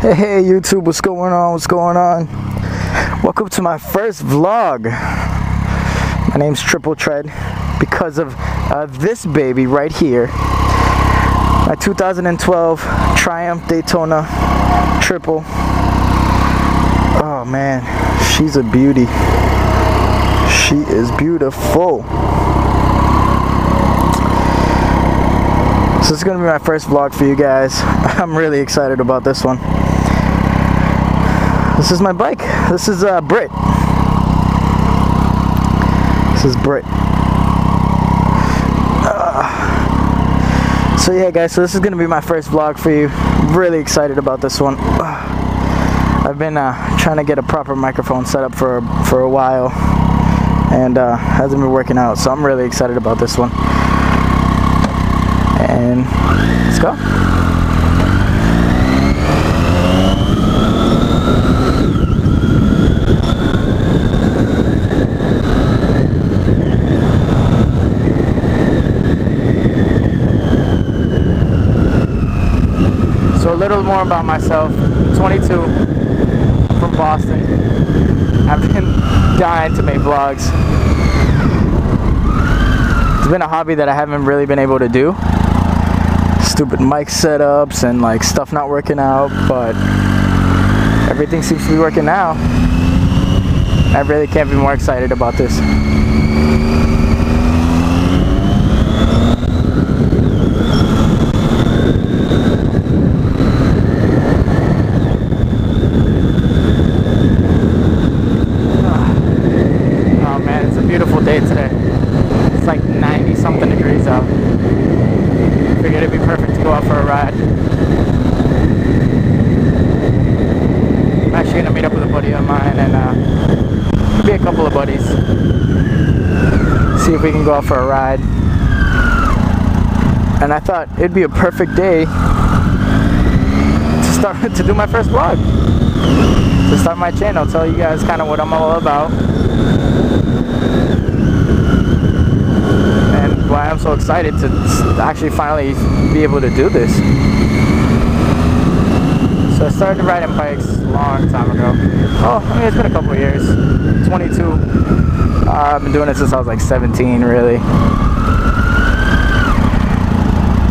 Hey, YouTube, what's going on? What's going on? Welcome to my first vlog. My name's Triple Tread because of uh, this baby right here. My 2012 Triumph Daytona Triple. Oh man, she's a beauty. She is beautiful. So this is gonna be my first vlog for you guys. I'm really excited about this one. This is my bike. This is uh, Brit. This is Brit. Uh, so yeah, guys. So this is gonna be my first vlog for you. Really excited about this one. Uh, I've been uh, trying to get a proper microphone set up for for a while, and uh, hasn't been working out. So I'm really excited about this one. And let's go. So a little more about myself. 22 from Boston. I've been dying to make vlogs. It's been a hobby that I haven't really been able to do. Stupid mic setups and like stuff not working out, but everything seems to be working now. I really can't be more excited about this. Oh man, it's a beautiful day today. It's like 90 something degrees out. Figured it'd be perfect to go out for a ride. I'm actually gonna meet up with a buddy of mine and uh, be a couple of buddies. See if we can go out for a ride. And I thought it'd be a perfect day to start to do my first vlog. To start my channel, tell you guys kind of what I'm all about. and why I'm so excited to actually finally be able to do this. So I started riding bikes long time ago. Oh, I mean, it's been a couple years. 22. Uh, I've been doing it since I was like 17, really.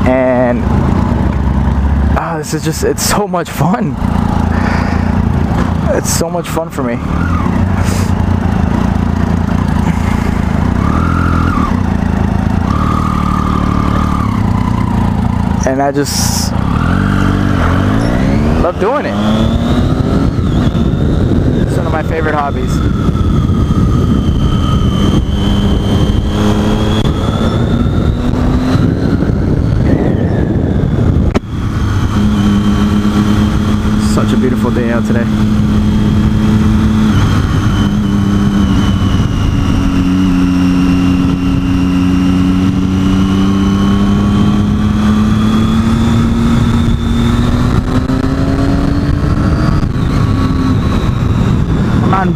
And oh, this is just, it's so much fun. It's so much fun for me. and I just love doing it. It's one of my favorite hobbies. Such a beautiful day out today.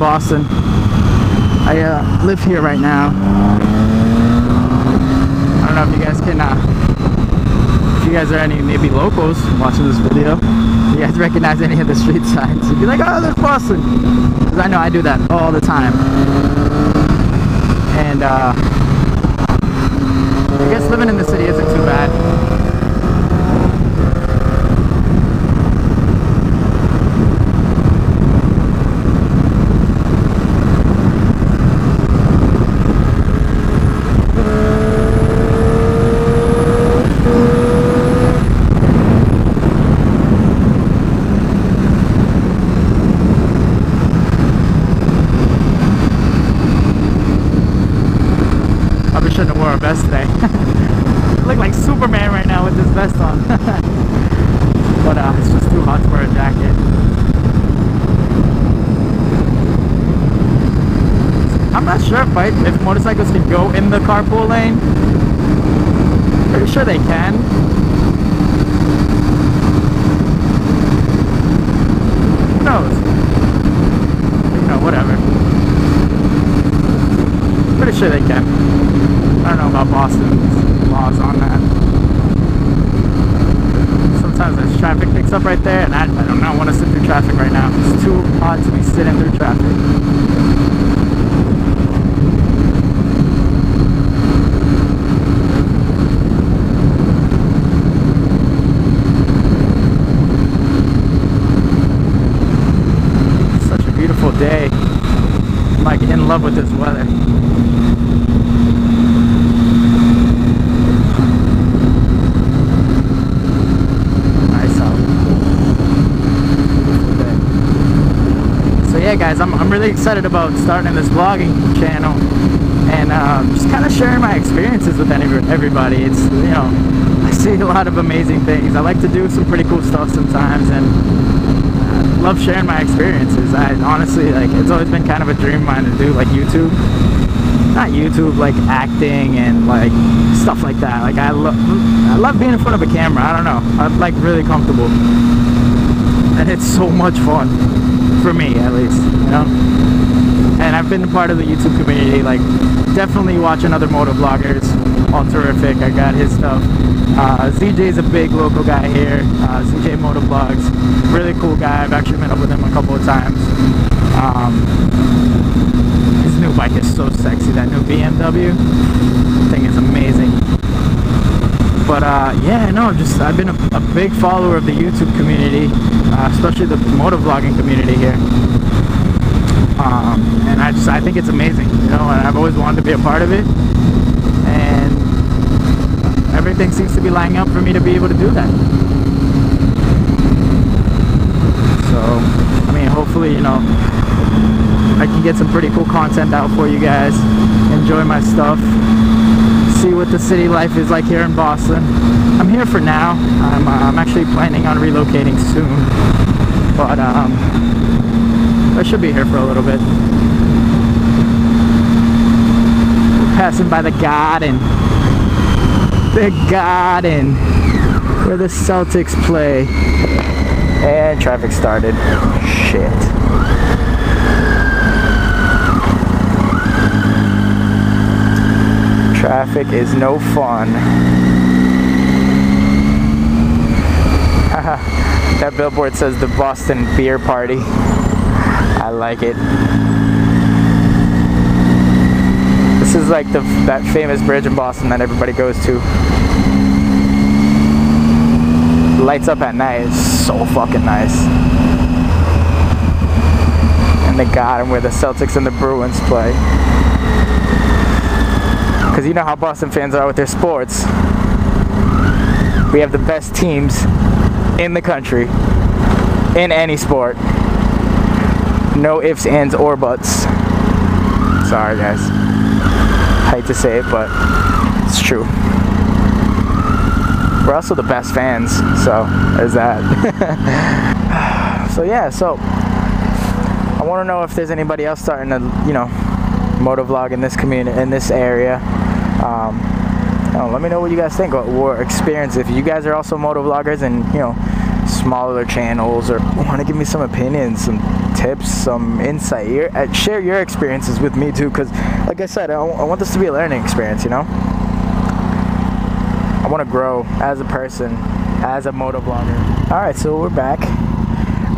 Boston. I uh, live here right now. I don't know if you guys can, uh, if you guys are any maybe locals watching this video, you guys recognize any of the street signs. You'd be like, oh, there's Boston. Because I know I do that all the time. And uh, I guess living in the city isn't too bad. Shouldn't have wore a vest today. look like Superman right now with this vest on. but uh, it's just too hot to wear a jacket. I'm not sure if, bike, if motorcycles can go in the carpool lane. Pretty sure they can. Who knows? You know, whatever. Pretty sure they can. I don't know about Boston's laws on that. Sometimes this traffic picks up right there, and I, I do not want to sit through traffic right now. It's too hot to be sitting through traffic. Such a beautiful day. I'm like in love with this weather. Nice out. Beautiful day. So yeah guys, I'm, I'm really excited about starting this vlogging channel and uh, just kind of sharing my experiences with everybody. It's, you know, I see a lot of amazing things. I like to do some pretty cool stuff sometimes and I love sharing my experiences. I honestly, like, it's always been kind of a dream of mine to do like YouTube. Not YouTube, like acting and like stuff like that. Like I love, I love being in front of a camera. I don't know. I'm like really comfortable, and it's so much fun for me, at least. You know. And I've been a part of the YouTube community. Like, definitely watching other motor vloggers. All terrific. I got his stuff. Uh, ZJ's a big local guy here. Uh, ZJ Motovlogs, really cool guy. I've actually met up with him a couple of times. Um, his new bike is so sexy. That new BMW thing is amazing. But uh, yeah, no, just I've been a, a big follower of the YouTube community, uh, especially the motor vlogging community here. Um, and I just I think it's amazing, you know. And I've always wanted to be a part of it, and everything seems to be lining up for me to be able to do that. So, I mean, hopefully, you know, I can get some pretty cool content out for you guys. Enjoy my stuff. See what the city life is like here in Boston. I'm here for now. I'm, uh, I'm actually planning on relocating soon. But um, I should be here for a little bit. Passing by the garden. The garden. Where the Celtics play. And traffic started. Shit. Traffic is no fun. that billboard says the Boston Beer Party. I like it. This is like the that famous bridge in Boston that everybody goes to. Lights up at night. It's so fucking nice. And they got him where the Celtics and the Bruins play. Because you know how Boston fans are with their sports. We have the best teams in the country in any sport. No ifs, ands, or buts. Sorry, guys. Hate to say it, but it's true. We're also the best fans, so there's that. so yeah, so I want to know if there's anybody else starting to, you know, motovlog in this community, in this area. Um, know, let me know what you guys think or, or experience. If you guys are also motovloggers and you know smaller channels or want to give me some opinions, some tips, some insight, your, uh, share your experiences with me too. Because, like I said, I, I want this to be a learning experience. You know, I want to grow as a person, as a motovlogger. All right, so we're back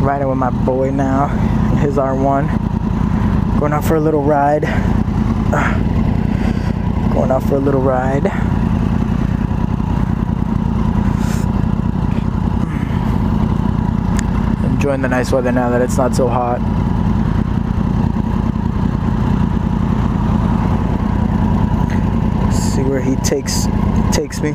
riding with my boy now, his R1. Going out for a little ride. Going out for a little ride. Enjoying the nice weather now that it's not so hot. See where he takes takes me.